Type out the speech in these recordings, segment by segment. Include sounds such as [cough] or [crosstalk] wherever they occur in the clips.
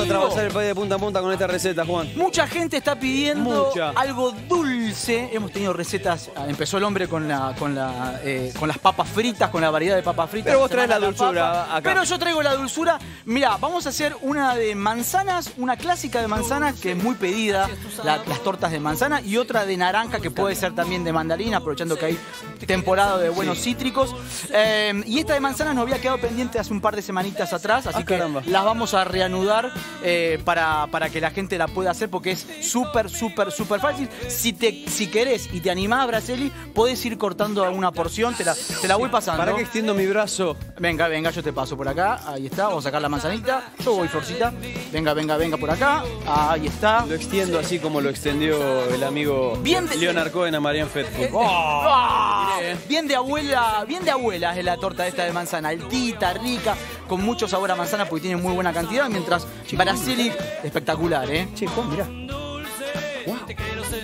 a atravesar el país de punta a punta con esta receta, Juan. Mucha gente está pidiendo Mucha. algo dulce. Hemos tenido recetas. ah, Empezó el hombre con, la, con, la, eh, con las papas fritas, con la variedad de papas fritas. Pero vos traes la dulzura papa. acá. Pero yo traigo la dulzura. Mira, vamos a hacer una de manzanas, una clásica de manzanas que es muy pedida, la- las tortas de manzana, y otra de naranja que puede ser también de mandarina, aprovechando que hay temporada de buenos cítricos. Eh, y esta de manzanas nos había quedado pendiente hace un par de semanitas atrás, así Ah, que caramba. las vamos a reanudar eh, para, para que la gente la pueda hacer porque es súper, súper, súper fácil. Si, te, si querés y te animás, Braceli, podés ir cortando alguna porción, te la, te la voy pasando. ¿Para qué extiendo mi brazo? Venga, venga, yo te paso por acá. Ahí está, vamos a sacar la manzanita. Yo voy, Florcita. Venga, venga, venga por acá. Ahí está. Lo extiendo así como lo extendió el amigo Bien de- Leonard Cohen a Marianne Faithfull. ¡Ah! Bien de abuela, bien de abuela es la torta esta de manzana, altita, rica, con mucho sabor a manzana porque tiene muy buena cantidad, mientras Braceli, espectacular, ¿eh? Che, Juan, mirá.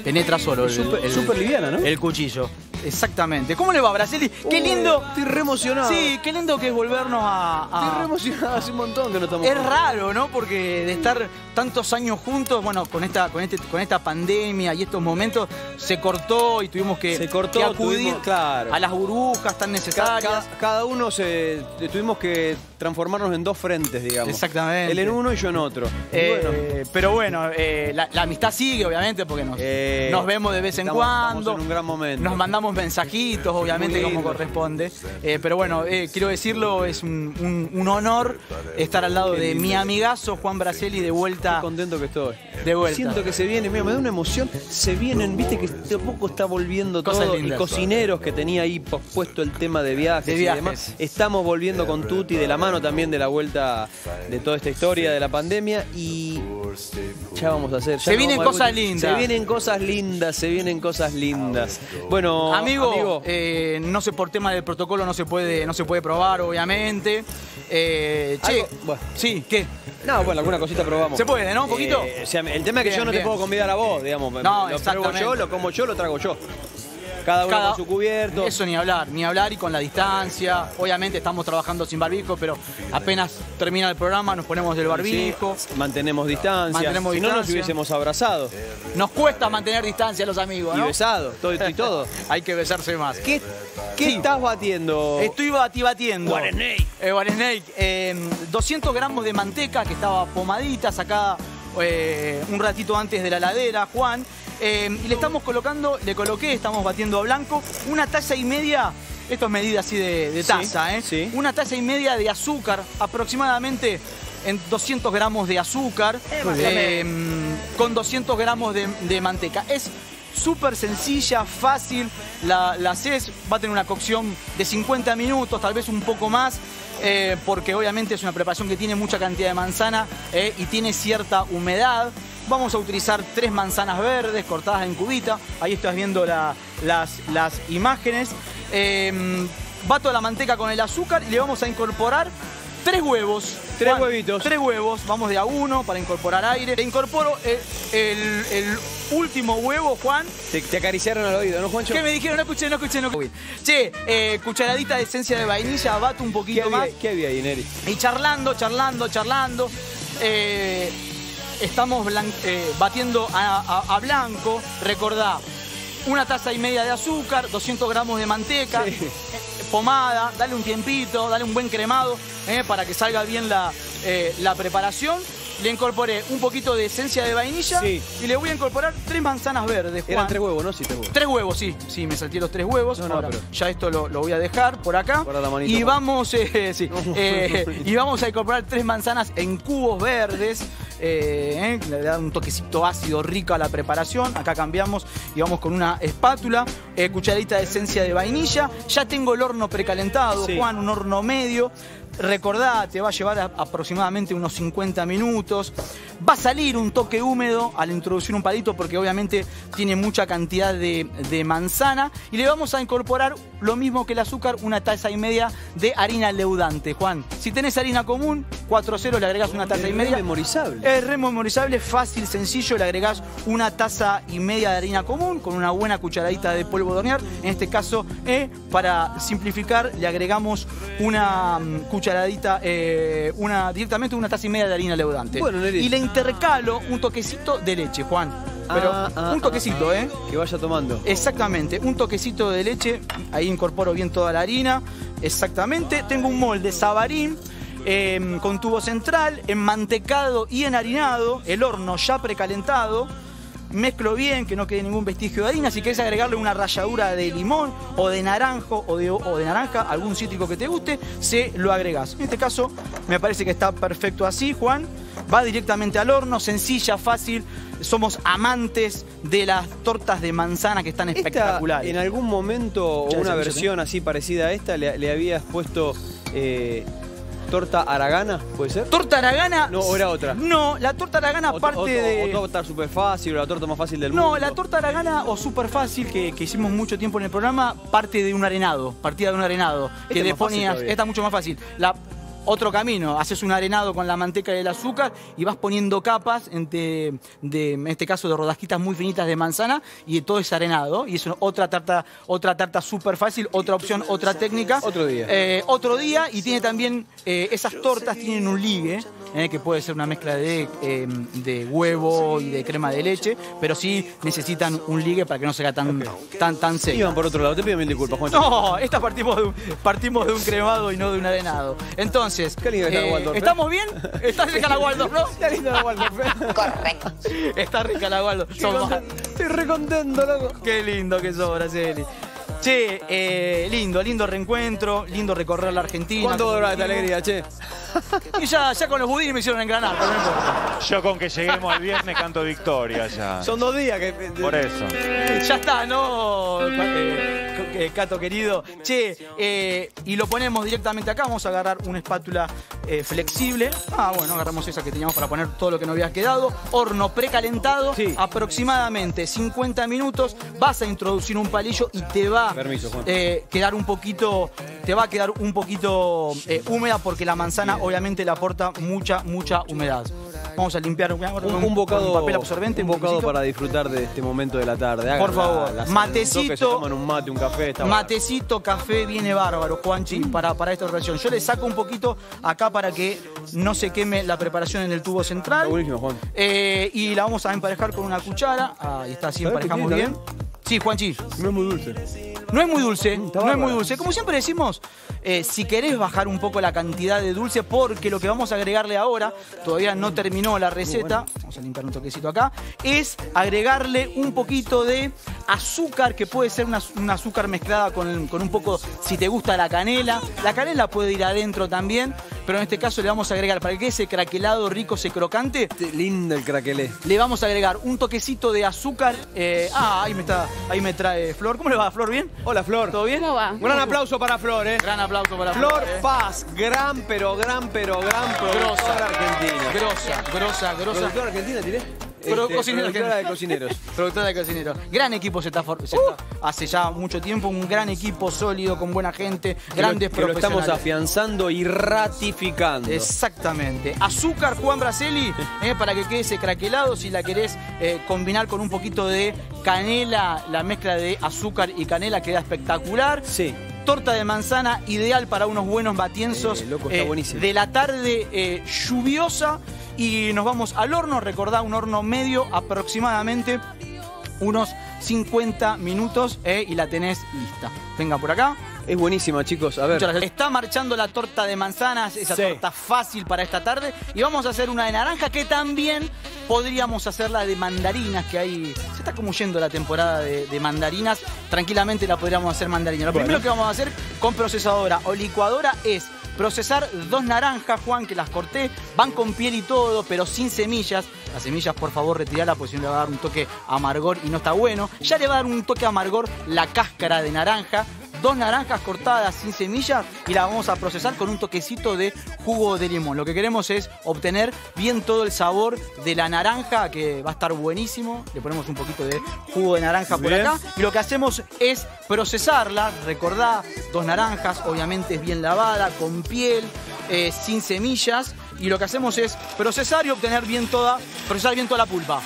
Penetra solo el, Súper- el- súper liviana, ¿no? El cuchillo. Exactamente. ¿Cómo le va, Braceli? Qué lindo. Estoy re emocionado. Sí, qué lindo que es volvernos a. a- Estoy re emocionado. Hace un montón que no estamos Es raro, ¿no? Porque de estar tantos años juntos, bueno, con esta, con este, con esta pandemia y estos momentos, se cortó y tuvimos que, Se cortó, que acudir tuvimos- claro. a las burbujas tan necesarias. ca- cada uno se tuvimos que transformarnos en dos frentes, digamos. Exactamente. Él en uno y yo en otro. Eh, bueno, pero bueno, eh, la, la amistad sigue, obviamente, porque nos, Eh, nos vemos de vez en cuando. estamos en un gran momento. Nos mandamos mensajitos, obviamente, como corresponde. Eh, pero bueno, eh, quiero decirlo, es un, un- un honor estar al lado de mi amigazo Juan Braceli de vuelta. qué contento que estoy. De vuelta. Siento que se viene, mira, me da una emoción. Se vienen, viste que de a poco está volviendo Cosas todo. lindas. Y cocineros que tenía ahí pospuesto el tema de viajes, De y demás. Estamos volviendo con Tuti de la mano también de la vuelta de toda esta historia de la pandemia y ya vamos a hacer. ya Se vienen cosas lindas. Se vienen cosas lindas, se vienen cosas lindas. Bueno, Amigo, eh, no sé por tema del protocolo no se puede, no se puede probar, obviamente. Eh, che, Algo- bueno. sí, ¿qué? No, bueno, alguna cosita probamos. Se puede, ¿no? ¿Un poquito? Eh, o sea, el tema es que Bien, yo no bien. te puedo convidar a vos, digamos. No, lo exactamente. yo, lo como yo, lo trago yo. Cada uno Cada- con su cubierto. Eso ni hablar, ni hablar y con la distancia. Obviamente estamos trabajando sin barbijo, pero apenas termina el programa nos ponemos el barbijo. Sí, mantenemos distancia. Mantenemos si no nos hubiésemos abrazado Nos cuesta mantener distancia los amigos, y besado, todo y [laughs] todo. Hay que besarse más. ¿Qué, qué Sí. estás batiendo? Estoy bati batiendo. Guareney. Eh, Guareney. Eh, 200 gramos de manteca que estaba pomadita, sacada eh, un ratito antes de la ladera, Juan. Eh, y le estamos colocando, le coloqué, estamos batiendo a blanco, una taza y media. Esto es medida así de, de Sí, taza, ¿eh? sí. Una taza y media de azúcar, aproximadamente en 200 gramos de azúcar, eh, con 200 gramos de, de manteca. Es súper sencilla, fácil, la, la haces, va a tener una cocción de 50 minutos, tal vez un poco más, eh, porque obviamente es una preparación que tiene mucha cantidad de manzana eh, y tiene cierta humedad. Vamos a utilizar tres manzanas verdes cortadas en cubita, ahí estás viendo la- las, las imágenes. Eh, bato la manteca con el azúcar y le vamos a incorporar tres huevos. Tres huevitos. Tres huevos, vamos de a uno para incorporar aire. Le incorporo el, el- el último huevo, Juan. Te, te acariciaron al oído, ¿no, Juancho? ¿Qué me dijeron? No escuché, no escuché, no escuché. Che, eh, cucharadita de esencia de vainilla, bato un ¿Qué poquito había, más. ¿Qué había ahí, Neri? Y charlando, charlando, charlando. eh, estamos eh, batiendo a, a- a blanco. Recordá, una taza y media de azúcar, 200 gramos de manteca, Sí. Pomada, dale un tiempito, dale un buen cremado eh, para que salga bien la, eh, la preparación. Le incorporé un poquito de esencia de vainilla Sí. y le voy a incorporar tres manzanas verdes. Eran Juan. tres huevos, ¿no? Sí, tres huevos. Tres huevos, sí, sí, me salté los tres huevos. No, no, Ahora, pero- ya esto lo, lo voy a dejar por acá. La manito, y vamos, eh, [laughs] sí, eh, y vamos a incorporar tres manzanas en cubos verdes. eh, le da un toquecito ácido rico a la preparación. Acá cambiamos y vamos con una espátula, cucharadita de esencia de vainilla. Ya tengo el horno precalentado, Sí. Juan, un horno medio. Recordá, te va a llevar a- aproximadamente unos 50 minutos. Va a salir un toque húmedo al introducir un palito porque obviamente tiene mucha cantidad de, de manzana. Y le vamos a incorporar lo mismo que el azúcar, una taza y media de harina leudante. Juan, si tenés harina común, 4 ceros le agregás una taza Es y media. Es re memorizable, fácil, sencillo. Le agregás una taza y media de harina común con una buena cucharadita de polvo de hornear. En este caso, eh, para simplificar, le agregamos una mm, cucharadita cucharadita, eh, una, directamente una taza y media de harina leudante. Bueno, y le intercalo un toquecito de leche, Juan. Pero Ah, ah, un toquecito, ah, ¿eh? Que vaya tomando. Exactamente, un toquecito de leche, ahí incorporo bien toda la harina, exactamente. Tengo un molde sabarín eh, con tubo central, enmantecado y enharinado, el horno ya precalentado. Mezclo bien, que no quede ningún vestigio de harina. Si quieres agregarle una ralladura de limón o de naranjo o de, o de naranja, algún cítrico que te guste, se lo agregas. En este caso, me parece que está perfecto así, Juan. Va directamente al horno, sencilla, fácil. Somos amantes de las tortas de manzana que están Esta, espectaculares. en algún momento, una versión así parecida a esta, le, le habías puesto eh, torta aragana, ¿puede ser? ¿Torta aragana? No, ¿o era otra? No, la torta aragana O- parte o- o- de... Torta súper fácil, o la torta más fácil del mundo. No, la torta aragana o súper fácil que, que hicimos mucho tiempo en el programa parte de un arenado, partida de un arenado. Esta que le ponías, esta es mucho más fácil. La, otro camino, haces un arenado con la manteca y el azúcar y vas poniendo capas de, de, en este caso de rodajitas muy finitas de manzana y todo es arenado y es una- otra tarta otra tarta súper fácil, otra opción, otra técnica. Otro día. Eh, otro día y tiene también, eh, esas tortas tienen un ligue, eh, que puede ser una mezcla de, eh, de huevo y de crema de leche, pero sí necesitan un ligue para que no sea tan, tan, tan seco. Iban por otro lado, te pido mil disculpas, Juan. No, esta partimos de, un, partimos de un cremado y no de un arenado. Entonces, Qué lindo está el Waldorf, ¿eh? ¿estamos bien? Está rica la Waldorf, ¿no? Está lindo la Waldorf, ¿eh? Está rica la Waldorf. Estoy re contento, loco. Qué lindo que sos, Araceli. Che, eh, lindo, lindo reencuentro, lindo recorrer la Argentina. ¿Cuánto dura esta alegría, che? [laughs] Y ya, ya con los budines me hicieron engranar, pero no importa. Yo con que lleguemos al viernes canto victoria ya. Son dos días que... Por eso. Ya está, ¿no? Eh, Cato querido. Che, eh, y lo ponemos directamente acá. Vamos a agarrar una espátula eh, flexible. Ah, bueno, agarramos esa que teníamos para poner todo lo que nos había quedado. Horno precalentado, Sí. aproximadamente 50 minutos. Vas a introducir un palillo y te va Permiso, eh, quedar un poquito, te va a quedar un poquito eh, húmeda porque la manzana obviamente le aporta mucha, mucha humedad. Vamos a limpiar Un, un con bocado, papel absorbente, un bocado para disfrutar de este momento de la tarde. Hagan Por favor. la- la- Matecito. un toque, se toman un mate, un café. Está. Matecito, café, viene bárbaro, Juanchi, para, para esta relación. Yo le saco un poquito acá para que no se queme la preparación en el tubo Está central. buenísimo, Juan. Eh, y la vamos a emparejar con una cuchara. Ahí está, así ¿Sabés qué emparejamos bien. Sí, Juanchi. No es muy dulce. No es muy dulce, Mm, no es muy dulce. Como siempre decimos, eh, si querés bajar un poco la cantidad de dulce, porque lo que vamos a agregarle ahora, todavía no terminó la receta, vamos a limpiar un toquecito acá, es agregarle un poquito de azúcar, que puede ser una, un azúcar mezclada con, con un poco, si te gusta la canela. La canela puede ir adentro también, pero en este caso le vamos a agregar, para que ese craquelado rico, ese crocante, lindo el craquelé. le vamos a agregar un toquecito de azúcar. eh, ah, ahí me está, ahí me trae Flor. ¿Cómo le va, Flor? ¿Bien? Hola, Flor. ¿Todo bien? ¿Cómo va? Un gran aplauso para Flor, ¿eh? Gran aplauso para Flor eh. Paz, gran, pero gran, pero gran productora Grosa. argentina. Grosa, grosa, grosa. ¿Productora argentina, tiré? Pero Este, productora de cocineros. Productora de cocineros. Gran equipo se está, for- se está- hace ya mucho tiempo, un gran equipo sólido, con buena gente, grandes lo, que lo estamos afianzando y ratificando. Exactamente. Azúcar, Juan Braceli, eh, para que quede ese craquelado. Si la querés eh, combinar con un poquito de canela, la mezcla de azúcar y canela queda espectacular. Sí. Torta de manzana, ideal para unos buenos batienzos Eh, loco, está buenísimo. de la tarde eh, lluviosa. Y nos vamos al horno, recordá un horno medio aproximadamente unos 50 minutos eh, y la tenés lista. Venga por acá. Es buenísima, chicos. A ver. Está marchando la torta de manzanas, esa Sí. torta fácil para esta tarde. Y vamos a hacer una de naranja que también podríamos hacer la de mandarinas, que hay. Se está como yendo la temporada de, de mandarinas. Tranquilamente la podríamos hacer mandarina. Lo Bueno. primero que vamos a hacer con procesadora o licuadora es procesar dos naranjas, Juan, que las corté. Van con piel y todo, pero sin semillas. Las semillas, por favor, retirarlas, porque si no le va a dar un toque amargor y no está bueno. Ya le va a dar un toque amargor la cáscara de naranja dos naranjas cortadas sin semillas y las vamos a procesar con un toquecito de jugo de limón. Lo que queremos es obtener bien todo el sabor de la naranja, que va a estar buenísimo. Le ponemos un poquito de jugo de naranja por Bien. acá. Y lo que hacemos es procesarla. Recordá, dos naranjas, obviamente es bien lavada, con piel, eh, sin semillas. Y lo que hacemos es procesar y obtener bien toda, procesar bien toda la pulpa.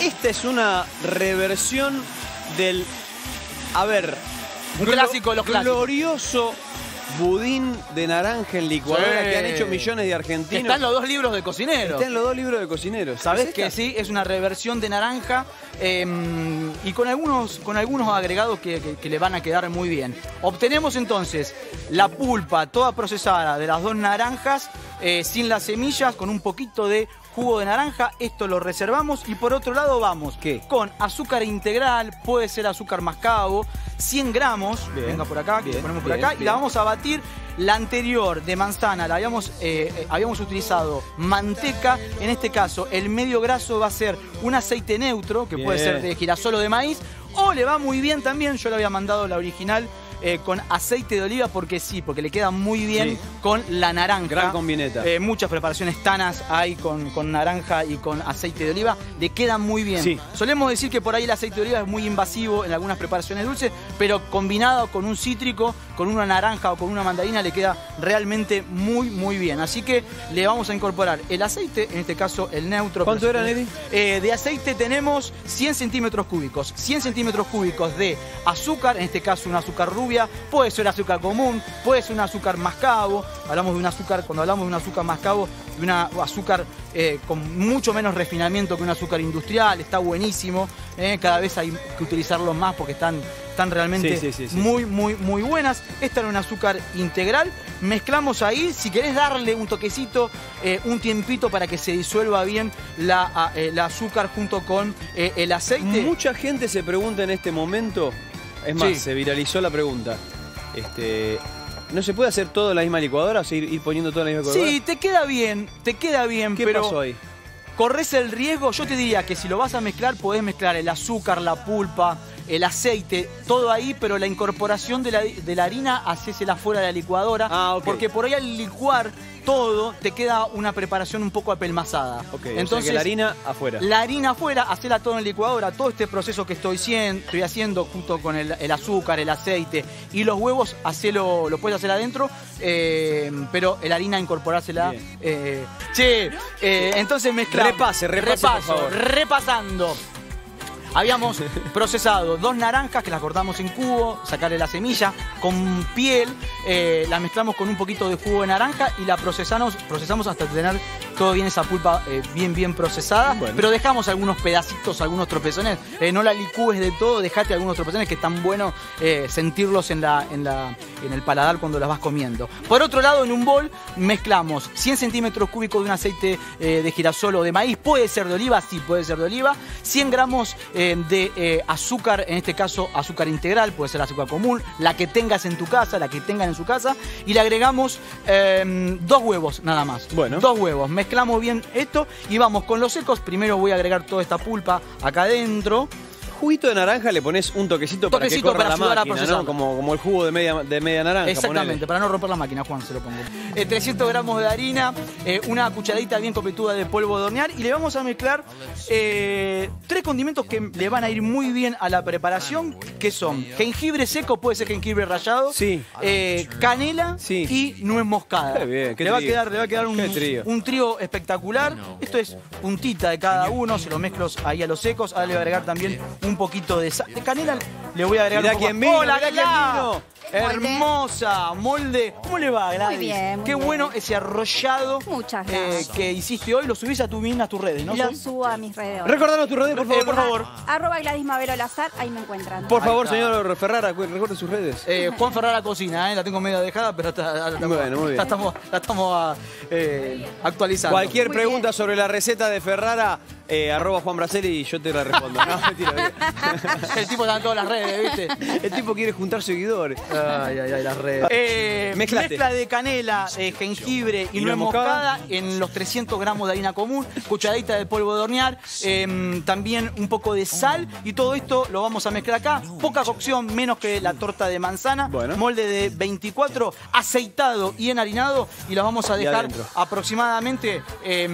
Esta es una reversión del. A ver. Un clásico de los clásicos. Glorioso budín de naranja en licuadora Sí. que han hecho millones de argentinos. Están los dos libros de cocinero. Está en los dos libros de cocineros. Sabés ¿Es que sí, es una reversión de naranja eh, y con algunos, con algunos agregados que, que- que le van a quedar muy bien. Obtenemos entonces la pulpa toda procesada de las dos naranjas, eh, sin las semillas, con un poquito de jugo de naranja. Esto lo reservamos y por otro lado vamos ¿Qué? con azúcar integral, puede ser azúcar mascabo, 100 gramos, Bien, venga por acá, que lo ponemos por bien, acá, y la vamos a batir. La anterior de manzana, la habíamos, eh, eh, habíamos utilizado manteca. En este caso, el medio graso va a ser un aceite neutro, que puede ser de girasol o de maíz. O le va muy bien también, yo le había mandado la original eh, con aceite de oliva porque sí, porque le queda muy bien Sí. con la naranja. Gran combineta. Eh, muchas preparaciones tanas hay con, con naranja y con aceite de oliva. Le quedan muy bien. Sí. Solemos decir que por ahí el aceite de oliva es muy invasivo en algunas preparaciones dulces, pero combinado con un cítrico, con una naranja o con una mandarina, le queda realmente muy, muy bien. Así que le vamos a incorporar el aceite, en este caso el neutro. ¿Cuánto era, Nelly? Eh, de aceite tenemos 100 centímetros cúbicos. 100 centímetros cúbicos de azúcar, en este caso un azúcar rubia, puede ser azúcar común, puede ser un azúcar mascabo. Hablamos de un azúcar, cuando hablamos de un azúcar mascabo, de un azúcar eh, con mucho menos refinamiento que un azúcar industrial, está buenísimo. eh, cada vez hay que utilizarlos más porque están, están realmente Sí, sí, sí, sí. muy, muy, muy buenas. Esta era un azúcar integral. Mezclamos ahí, si querés darle un toquecito, eh, un tiempito para que se disuelva bien la, a- el azúcar junto con el aceite. Mucha gente se pregunta en este momento, es más, se viralizó la pregunta. Este, ¿No se puede hacer todo en la misma licuadora? O sea, ir, ir poniendo todo en la misma licuadora. Sí, te queda bien, te queda bien, ¿Qué pero pasó ahí? corres el riesgo, yo te diría que si lo vas a mezclar, podés mezclar el azúcar, la pulpa, el aceite, todo ahí, pero la incorporación de la, de la harina, hacésela fuera de la licuadora, Ah, porque por ahí al licuar todo, te queda una preparación un poco apelmazada. Ok, Entonces, Entonces, la harina afuera. La harina afuera, hacela todo en licuadora. Todo este proceso que estoy, estoy haciendo junto con el, el azúcar, el aceite y los huevos, hacelo, lo puedes hacer adentro, eh, pero la harina incorporársela. Eh, che, eh, entonces mezclamos. Repase, repase, Repaso, repasando. Habíamos [laughs] procesado dos naranjas que las cortamos en cubo, sacarle la semilla, con piel, eh, la mezclamos con un poquito de jugo de naranja y la procesamos, procesamos hasta tener todo bien esa pulpa eh, bien bien procesada. Bueno. Pero dejamos algunos pedacitos, algunos tropezones. Eh, no la licúes de todo, dejate algunos tropezones que están bueno eh, sentirlos en, la, en, la, en el paladar cuando las vas comiendo. Por otro lado, en un bol mezclamos 100 centímetros cúbicos de un aceite de girasol o de maíz. Puede ser de oliva, sí, puede ser de oliva. 100 gramos de azúcar, en este caso azúcar integral, puede ser azúcar común, la que tengas en tu casa, la que tengan en su casa. Y le agregamos eh, dos huevos nada más. Bueno. Dos huevos. Mezclamos bien esto y vamos con los secos. Primero voy a agregar toda esta pulpa acá adentro. Juguito de naranja le pones un toquecito, para que corra para la ayudar a máquina. Como, como el jugo de media, de media naranja. Exactamente, ponele. para no romper la máquina, Juan, se lo pongo. Eh, 300 gramos de harina, eh, una cucharadita bien copetuda de polvo de hornear y le vamos a mezclar eh, tres condimentos que le van a ir muy bien a la preparación, que son jengibre seco, puede ser jengibre rallado, Sí. eh, canela Sí. y nuez moscada. Qué bien, qué le, va a quedar, le va a quedar un, un trío espectacular. Esto es puntita de cada uno, se lo mezclo ahí a los secos. Ahora le voy a agregar también un poquito de, sal- de canela. Le voy a agregar Mirá un poco- quién vino, ¡Hola, mirá quién Gladys! vino. Hermosa, molde. ¿Cómo le va, Gladys? bien, muy Qué bien. bueno ese arrollado Muchas eh, gracias. que hiciste hoy. Lo subís a tu a tus redes, ¿no? Lo subo a mis redes. Recordanos tu redes, por Eh, favor. por favor. Arroba Gladys Mavero Lazar, ahí me encuentran. Por favor, señor Ferrara, cu- recuerde sus redes. Eh, Juan Ferrara Cocina, ¿eh? la tengo medio dejada, pero está- la estamos, Bueno, muy bien. la estamos, la estamos ah, eh, actualizando. Cualquier Muy pregunta bien. sobre la receta de Ferrara, eh, arroba Juan Braceli y yo te la respondo. [laughs] No, mentira, mentira. [laughs] El tipo está en todas las redes, ¿viste? El tipo quiere juntar seguidores. Ay, ay, ay, las redes. Eh, Mezclaste. mezcla de canela, eh, jengibre y, ¿Y nuez moscada? en los 300 gramos de harina común, cucharadita de polvo de hornear, eh, también un poco de sal y todo esto lo vamos a mezclar acá. Poca cocción, menos que la torta de manzana. Bueno. Molde de 24, aceitado y enharinado y lo vamos a dejar aproximadamente eh,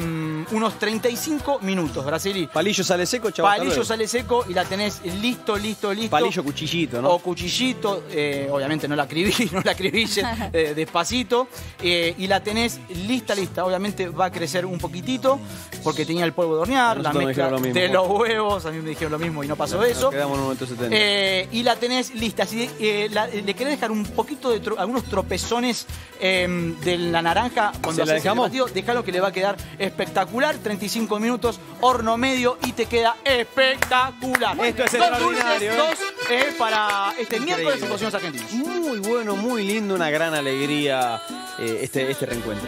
unos 35 minutos, Brasili. Palillo sale seco, chaval. Palillo sale seco y la tenés listo, listo, listo. Palillo, cuchillito, ¿no? O cuchillito, eh, obviamente no la escribí, [laughs] no la acribilles eh, [laughs] despacito. eh, y la tenés lista, lista. Obviamente va a crecer un poquitito porque tenía el polvo de hornear, la mezcla lo de los huevos, a mí me dijeron lo mismo y no pasó eso. Nos quedamos en un momento 70. Eh, y la tenés lista. Si la- le querés dejar un poquito de tro- algunos tropezones eh, de la naranja cuando ¿Se la haces el dejamos? batido, déjalo que le va a quedar espectacular. 35 minutos, horno medio y te queda espectacular. Esto es dos extraordinario, dulces, ¿eh? dos eh, para este miércoles en. Cocinos Argentinos. Muy bueno, muy lindo, una gran alegría eh, este, este reencuentro.